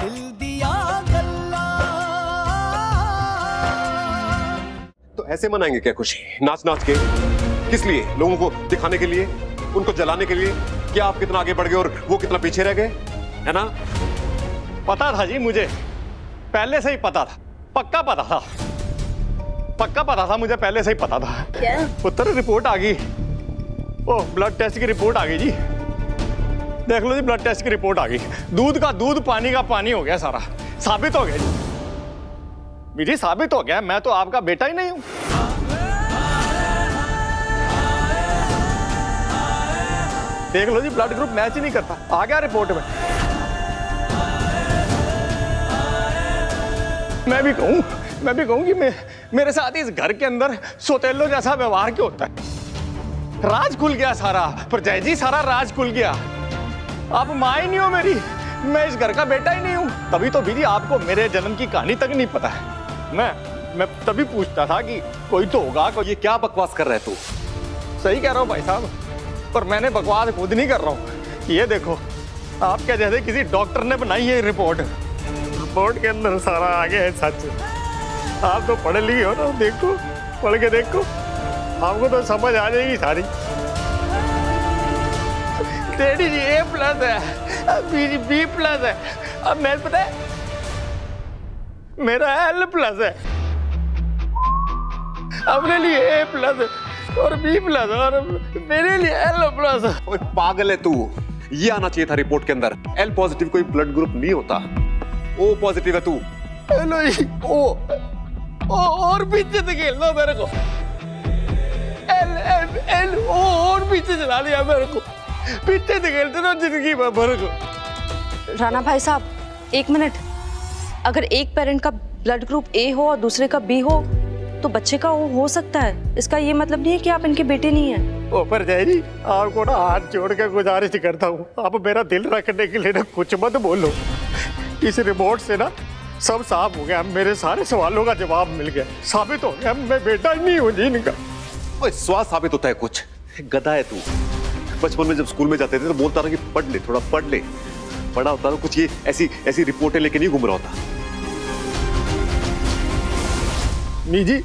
दिल दिया गल्ला। तो ऐसे मनाएँगे क्या खुशी? नाच नाच के? किस लिए? लोगों को दिखाने के लिए? उनको जलाने के लिए? कि आप कितना आगे बढ़ गए और वो कितना पीछे रह गए? है ना? पता था जी मुझे। पहले से ही पता था। पक्का पता था। पक्का पता था मुझे पहले से ही पता था। क्या? पुत्र रिपोर्ट आ गई। ओ ब्लड टेस्ट की रिपोर्ट आ गई जी। देख लो जी ब्लड टेस्ट की रिपोर्ट आ गई। दूध का दूध, पानी का पानी हो गया सारा। साबित हो गया जी। मेरी साबित हो गया। मैं तो आपका बेटा ही नहीं हूँ। देख लो जी ब्लड ग्रुप मैच ही नहीं करता। आ गया रिपोर्ट में। मैं भी कहूँ, मैं भी कहूँ कि मैं, मेरे साथ इस घर के अंदर सोतेलो जैसा व्यवहार क्यों होता है? राज खुल गया सारा। पर जय जी सारा राज खुल गया। आप माँ ही नहीं हो मेरी। मैं इस घर का बेटा ही नहीं हूँ। तभी तो बीजी आपको मेरे जन्म की कहानी तक नहीं पता है। मैं मैं तभी पूछता था कि कोई तो होगा, कोई ये क्या बकवास कर रहे तू? सही कह रहा हूँ भाई साहब, पर मैंने बकवास खुद नहीं कर रहा हूँ। ये देखो, आपके जैसे किसी डॉक्टर ने बनाई है रिपोर्ट। रिपोर्ट के अंदर सारा आ गया है सच। आप तो पढ़े लिखे हो ना, देखो, पढ़ के देखो। आपको तो समझ आ जाएगी सारी। तेरी जी ए प्लस है अब मेरी बी प्लस है। अब मैं पता है मेरा एल प्लस है। अपने लिए ए प्लस और बी प्लस और मेरे लिए एल प्लस ओए पागल है तू। ये आना चाहिए था रिपोर्ट के अंदर। एल पॉजिटिव कोई ब्लड ग्रुप नहीं होता। ओ पॉजिटिव है तू। हेलो ओ ओ और पीछे से खेल लो मेरे को। एल एल एल ओ और पीछे चला लिया मेरे को। पीछे से खेलते रहो ज़िंदगी भर को। राणा भाई साहब एक मिनट। अगर एक पेरेंट का ब्लड ग्रुप ए हो और दूसरे का बी हो तो बच्चे का वो हो सकता है। इसका ये मतलब नहीं है कि आप इनके बेटे नहीं हैं। ओ पर जय जी आपको ना हाथ जोड़ के गुजारिश करता हूँ। आप मेरा दिल रखने के लिए ना कुछ मत बोलो। इस रिपोर्ट से ना सब साफ़ हो गया। मेरे सारे सवालों का जवाब मिल गया। साबित हो गया। मैं बेटा नहीं हूँ जी इनका। स्वाद साबित होता है कुछ। गधा है तू। बचपन में जब स्कूल में जाते थे तो बोलता था कि पढ़ ले, थोड़ा पढ़ ले। पढ़ा होता कुछ ये ऐसी ऐसी रिपोर्टें लेके नहीं घूम रहा होता। निजी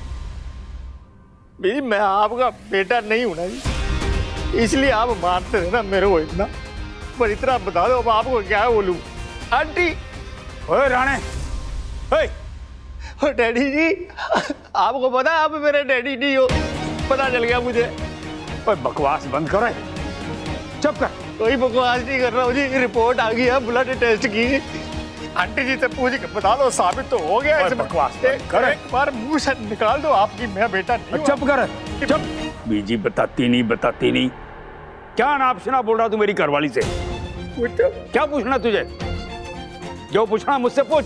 जी मैं आपका बेटा नहीं हूँ ना जी। इसलिए आप मारते थे ना मेरे को इतना। पर इतना बता दो, अब आपको क्या बोलूँ? आंटी! ओए, राणे! ओए डैडी जी! आपको पता आप मेरे डैडी नहीं हो। पता चल गया मुझे। ओए, बकवास बंद करो। चुप कर। कोई बकवास नहीं कर रहा हूँ जी। रिपोर्ट आ गई है ब्लड टेस्ट की। आंटी जी से पूछ के बता दो साबित तो हो गया इसमें। बकवास कर। एक बार मुँह से निकाल दो आपकी मैं बेटा नहीं चुप कर चुप। बीजी बताती नहीं बताती नहीं। क्या नाप शना बोल रहा तू मेरी घरवाली से? क्या पूछना तुझे? जो पूछना मुझसे पूछ।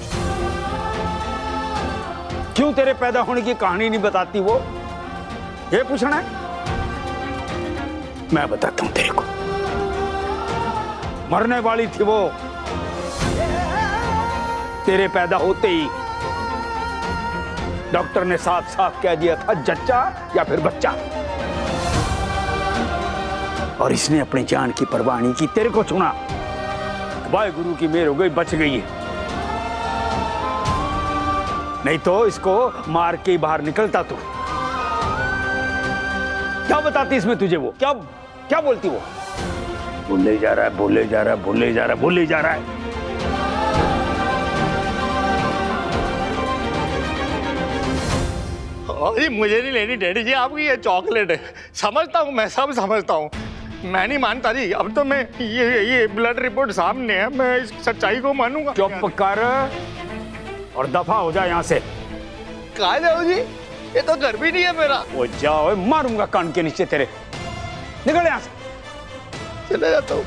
क्यों तेरे पैदा होने की कहानी नहीं बताती वो? ये पूछना है। मैं बताता हूँ तेरे को। मरने वाली थी वो। तेरे पैदा होते ही डॉक्टर ने साफ़ साफ़ कह दिया था, जच्चा या फिर बच्चा? और इसने अपनी जान की परवाह नहीं की। तेरे को चुना वाहे गुरु की मेर हो गई, बच गई है। नहीं तो इसको मार के बाहर निकलता तू। क्या बताती इसमें तुझे वो? क्या क्या बोलती वो? बोले जा रहा है बोले जा रहा है बोले जा रहा है बोले जा रहा है। अरे मुझे नहीं लेनी डैडी जी आपकी ये चॉकलेट। है समझता हूँ मैं सब समझता हूँ। मैं नहीं मानता जी अब तो मैं ये ये ब्लड रिपोर्ट सामने है मैं इस सच्चाई को मानूँगा। चुप कर। और दफ़ा हो जा यहाँ से। कहा जाओ जी? ये तो घर भी नहीं है मेरा। वो जाओ मारूँगा कान के नीचे तेरे। निकल यहाँ से। चले जाता हूँ।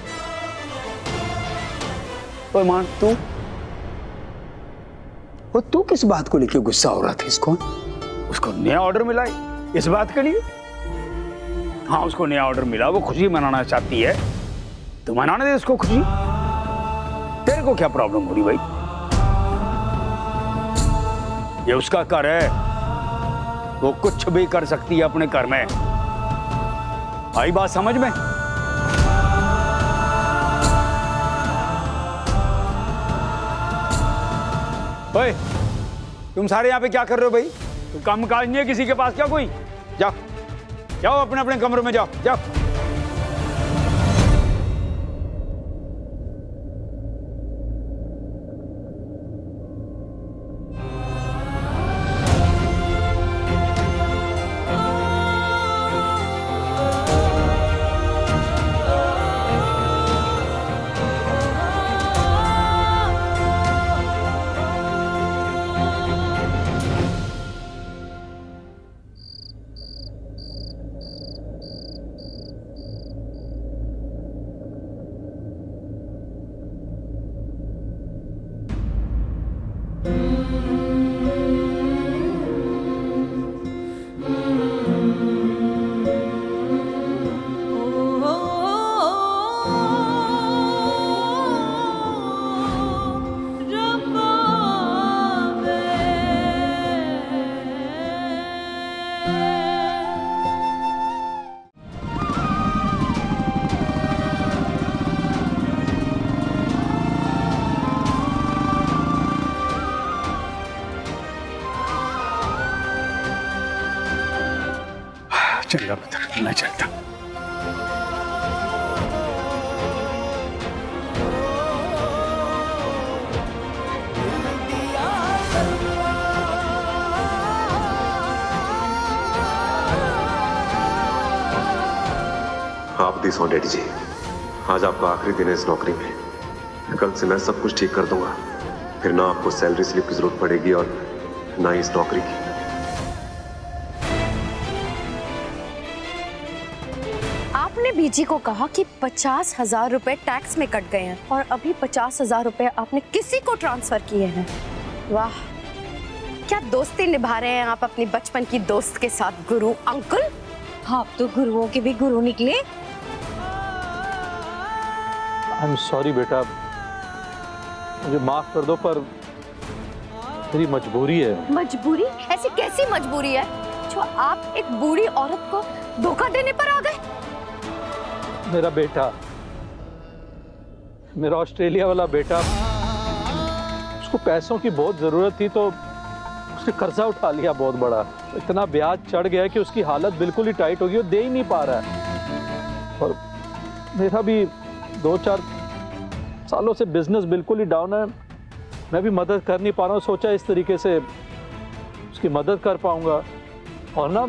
ओए मान तू? वो तू किस बात को लेके गुस्सा हो रहा था? इसको उसको नया ऑर्डर मिला है। इस बात के लिए? हाँ उसको नया ऑर्डर मिला। वो खुशी मनाना चाहती है। तो मनाने दे उसको खुशी। तेरे को क्या प्रॉब्लम हो रही भाई? ये उसका घर है। वो कुछ भी कर सकती है अपने घर में। आई बात समझ में? ओए तुम सारे यहाँ पे क्या कर रहे हो भाई? तुम काम काज नहीं है किसी के पास क्या कोई? जाओ। जाओ अपने अपने कमरों में जाओ। जाओ। चंगा पुत्र मैं चलता आप दी सौ डैडी जी। आज आपका आखिरी दिन है इस नौकरी में। कल से मैं सब कुछ ठीक कर दूँगा। फिर ना आपको सैलरी स्लिप की ज़रूरत पड़ेगी और ना ही इस नौकरी की। बीजी को कहा कि पचास हज़ार रुपए टैक्स में कट गए हैं और अभी पचास हज़ार रुपए आपने किसी को ट्रांसफ़र किए हैं। वाह क्या दोस्ती निभा रहे हैं आप अपनी बचपन की दोस्त के साथ गुरु अंकुल? आप तो गुरुओं के भी गुरु निकले। आई एम सॉरी बेटा मुझे माफ़ कर दो पर मेरी मजबूरी है। मजबूरी? ऐसी कैसी मजबूरी है जो आप एक बूढ़ी औरत को धोखा देने पर आ गए? मेरा बेटा। मेरा ऑस्ट्रेलिया वाला बेटा। उसको पैसों की बहुत ज़रूरत थी तो उसने कर्जा उठा लिया बहुत बड़ा। इतना ब्याज चढ़ गया कि उसकी हालत बिल्कुल ही टाइट हो गई, वो दे ही नहीं पा रहा है। और मेरा भी दो चार सालों से बिज़नेस बिल्कुल ही डाउन है। मैं भी मदद कर नहीं पा रहा हूँ, सोचा इस तरीके से उसकी मदद कर पाऊँगा। और ना,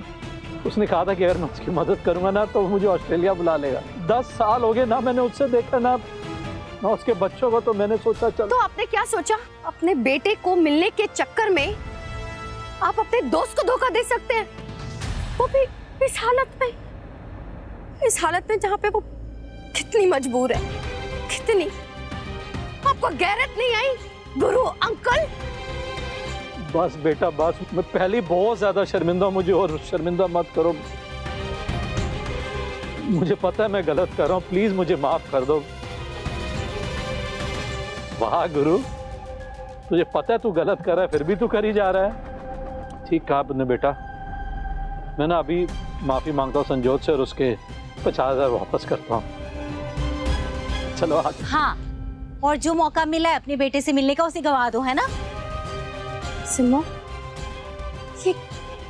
उसने कहा था कि अगर मैं उसकी मदद करूँगा ना तो मुझे ऑस्ट्रेलिया बुला लेगा। दस साल हो गए ना मैंने उससे देखा ना ना उसके बच्चों को तो मैंने सोचा चलो। तो आपने क्या सोचा? अपने बेटे को मिलने के चक्कर में आप अपने दोस्त को धोखा दे सकते हैं। वो भी इस हालत में इस हालत में जहाँ पे वो कितनी मजबूर है कितनी। आपको गैरत नहीं आई गुरु अंकल? बस बेटा बस मैं पहले बहुत ज़्यादा शर्मिंदा मुझे और शर्मिंदा मत करो। मुझे पता है मैं गलत कर रहा हूँ। प्लीज़ मुझे माफ़ कर दो। वाह गुरु। तुझे पता है तू गलत कर रहा है फिर भी तू कर ही जा रहा है। ठीक कहा आपने बेटा। मैं ना अभी माफ़ी माँगता हूँ संजोत से और उसके पचास हज़ार वापस करता हूँ। चलो आज। हाँ और जो मौका मिला है अपने बेटे से मिलने का उसे गवा दो है ना? सिमो ये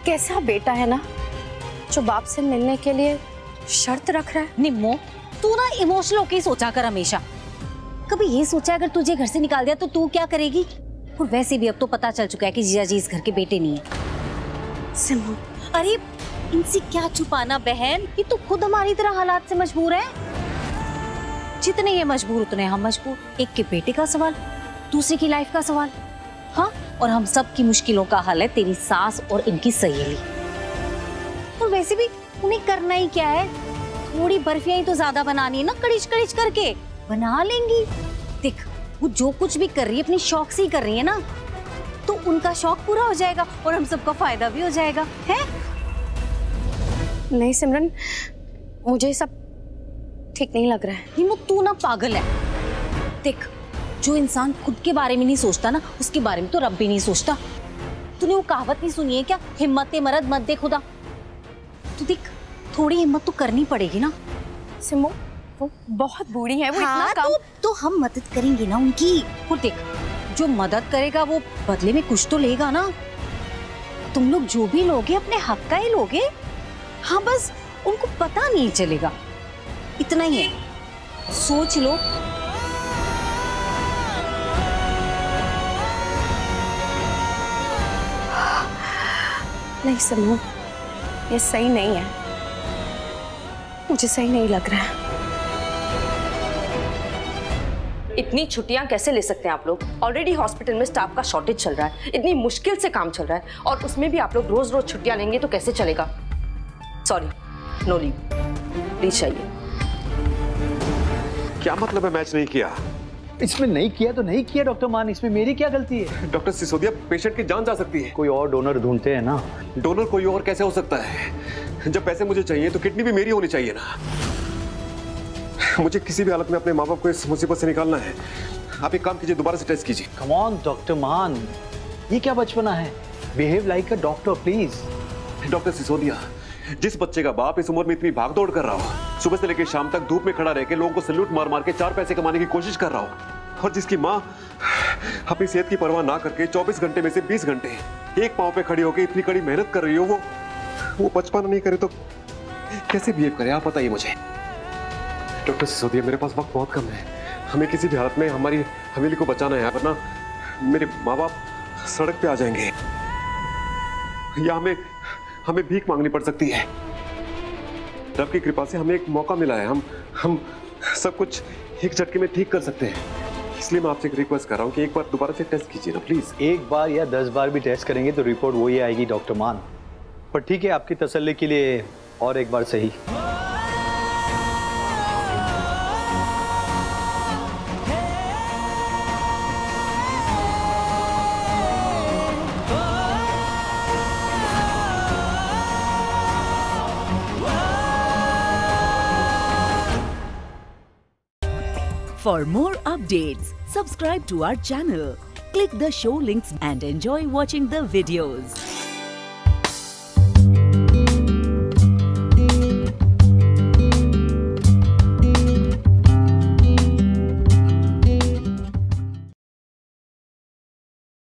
कैसा बेटा है ना जो बाप से मिलने के लिए शर्त रख रहा है? निम्मो तू ना इमोशनल होके सोचा कर हमेशा। कभी ये सोचा अगर तुझे घर से निकाल दिया तो तू क्या करेगी? और वैसे भी अब तो पता चल चुका है कि जीजा जी इस घर के बेटे नहीं है। सिमो अरे इनसे क्या छुपाना बहन? ये तो खुद हमारी तरह हालात से मजबूर है। जितने ये मजबूर उतने हम मजबूर। एक के बेटे का सवाल दूसरे की लाइफ का सवाल। हाँ और हम सब की मुश्किलों का हल है तेरी सास और इनकी सहेली। और वैसे भी उन्हें करना ही क्या है? थोड़ी बर्फियाँ ही तो ज़्यादा बनानी है ना कड़िश कड़िश करके। बना लेंगी। देख वो जो कुछ भी कर रही है अपनी शौक से ही कर रही है ना? तो उनका शौक पूरा हो जाएगा और हम सबका फ़ायदा भी हो जाएगा है? नहीं सिमरन मुझे सब ठीक नहीं लग रहा है। हिम्मत तू ना पागल है। देख जो इंसान खुद के बारे में नहीं सोचता ना उसके बारे में तो रब भी नहीं सोचता। तूने वो कहावत नहीं सुनी है क्या? हिम्मत मरद मत दे खुदा। तू देख थोड़ी हिम्मत तो करनी पड़ेगी ना। सिमो वो बहुत बूढ़ी है वो हाँ, इतना काम तो, तो हम मदद करेंगे ना उनकी। और देख जो मदद करेगा वो बदले में कुछ तो लेगा ना। तुम लोग जो भी लोगे अपने हक का ही लोगे। हाँ बस उनको पता नहीं चलेगा। इतना ही है। सोच लो। नहीं समूह ये सही नहीं है। मुझे सही नहीं लग रहा है। इतनी छुट्टियाँ कैसे ले सकते हैं आप लोग? ऑलरेडी हॉस्पिटल में स्टाफ का शॉर्टेज चल रहा है। इतनी मुश्किल से काम चल रहा है। और उसमें भी आप लोग रोज रोज छुट्टियाँ लेंगे तो कैसे चलेगा? सॉरी नो लीव प्लीज़ चाहिए क्या मतलब है मैच नहीं किया? इसमें नहीं किया तो नहीं किया डॉक्टर मान। इसमें मेरी क्या गलती है? डॉक्टर सिसोदिया पेशेंट की जान जा सकती है। कोई और डोनर ढूंढते हैं ना। डोनर कोई और कैसे हो सकता है? जब पैसे मुझे चाहिए तो किडनी भी मेरी होनी चाहिए ना। मुझे किसी भी हालत में अपने माँ बाप को इस मुसीबत से निकालना है। आप एक काम कीजिए दोबारा से टेस्ट कीजिए। कम ऑन डॉक्टर मान ये क्या बचपना है? Behave like a doctor please doctor Sisodia जिस बच्चे का बाप इस उम्र में इतनी भाग दौड़ कर रहा हो सुबह से लेकर शाम तक धूप में खड़ा रह के लोगों को सल्यूट मार मार के चार पैसे कमाने की कोशिश कर रहा हो और जिसकी माँ अपनी सेहत की परवाह ना करके 24 घंटे में से 20 घंटे एक पाँव पे खड़ी होकर इतनी कड़ी मेहनत कर रही हो वो वो बचपन नहीं करे तो कैसे बिहेव करे? आप बताइए मुझे। डॉक्टर सिसोदिया, मेरे पास वक्त बहुत कम है। हमें किसी भी हालत में हमारी हवेली को बचाना है, वरना मेरे माँ बाप सड़क पे आ जाएँगे। या हमें हमें भीख मांगनी पड़ सकती है। रब की कृपा से हमें एक मौका मिला है। हम हम सब कुछ एक झटके में ठीक कर सकते हैं। इसलिए मैं आपसे एक रिक्वेस्ट कर रहा हूँ कि एक बार दोबारा से टेस्ट कीजिए ना प्लीज़ एक बार या दस बार भी टेस्ट करेंगे तो रिपोर्ट वही आएगी डॉक्टर मान। पर ठीक है आपकी तसल्ली के लिए और एक बार सही For more updates, subscribe to our channel, click the show links and enjoy watching the videos.